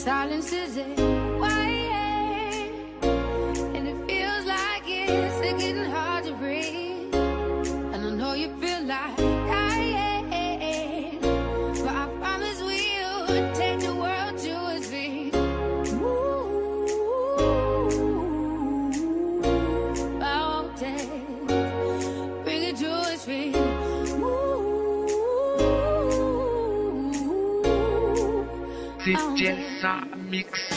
silence is it? Quiet, Mix.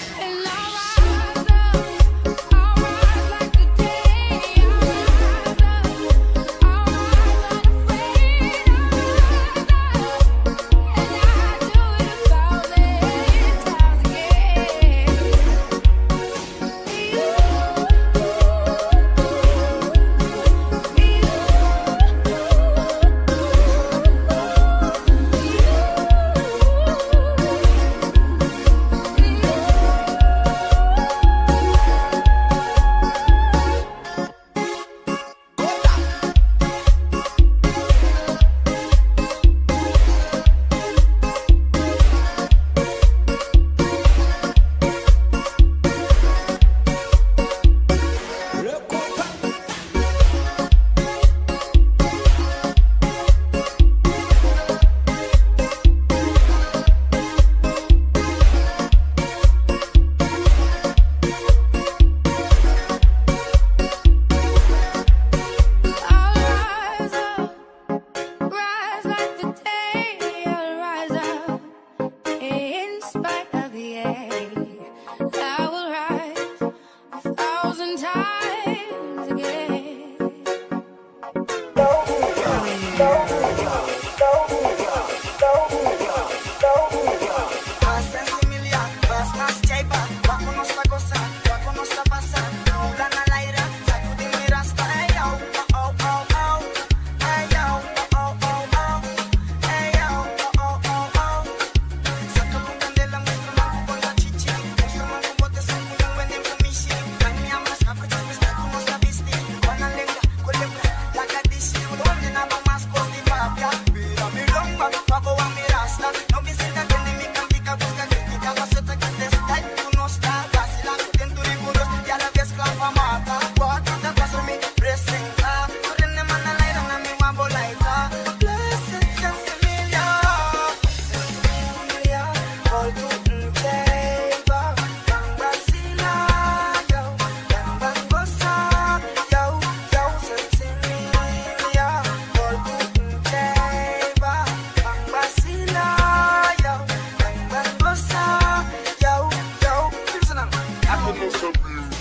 já sabia.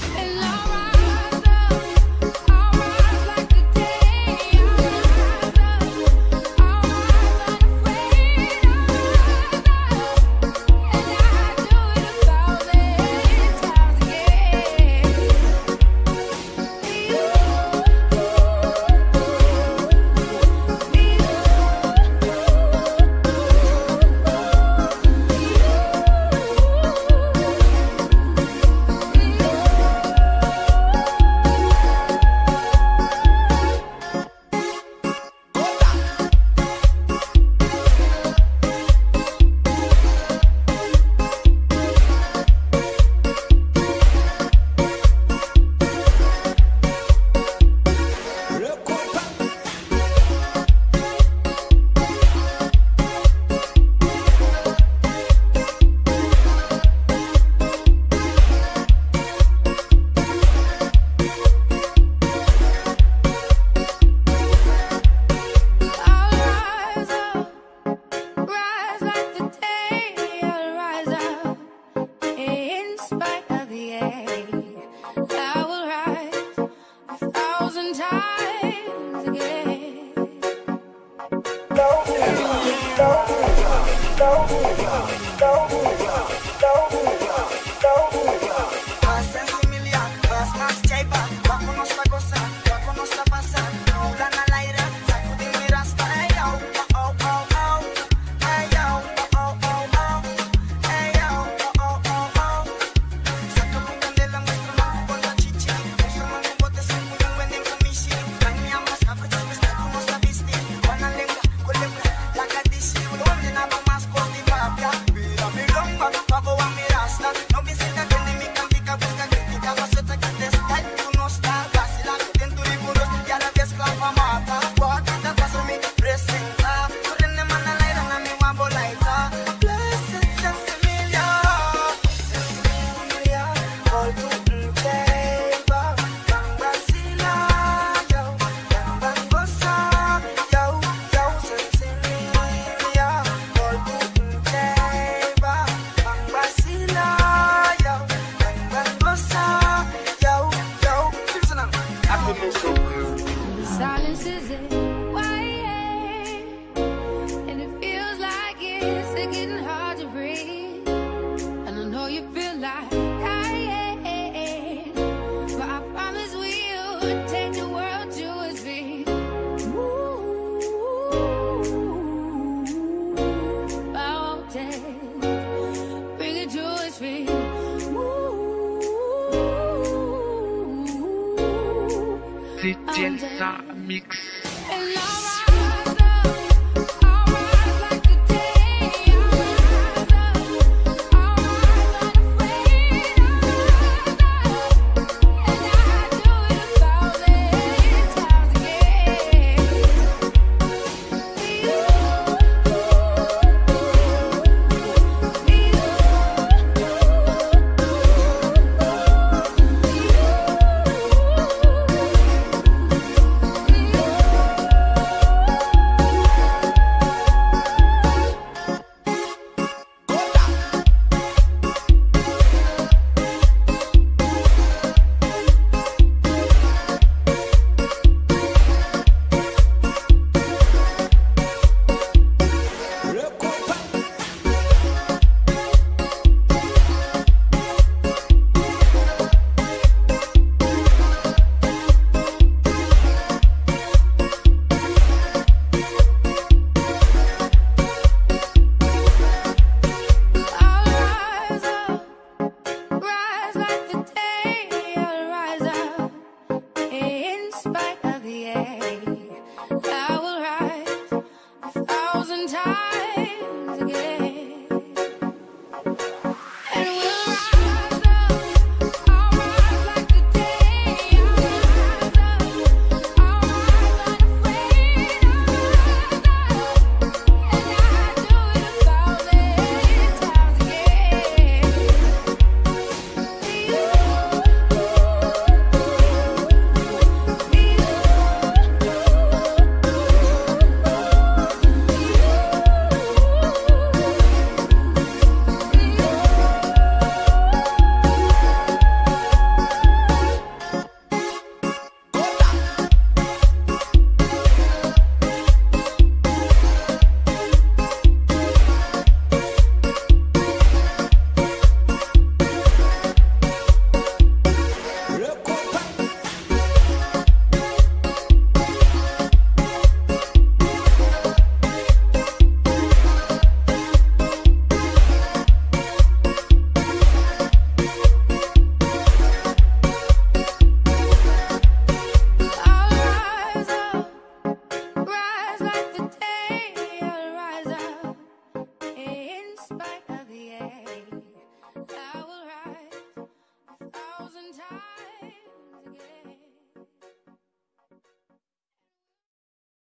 Magenta Mix.